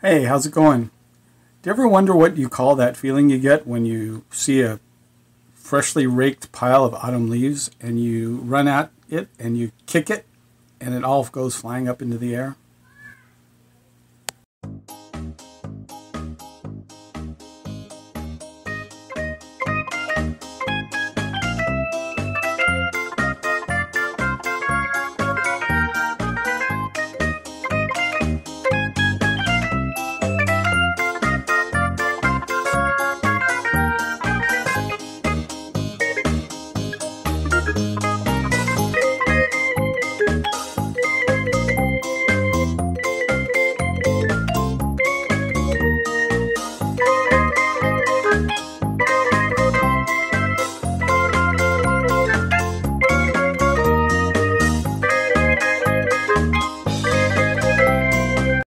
Hey, how's it going? Do you ever wonder what you call that feeling you get when you see a freshly raked pile of autumn leaves and you run at it and you kick it and it all goes flying up into the air?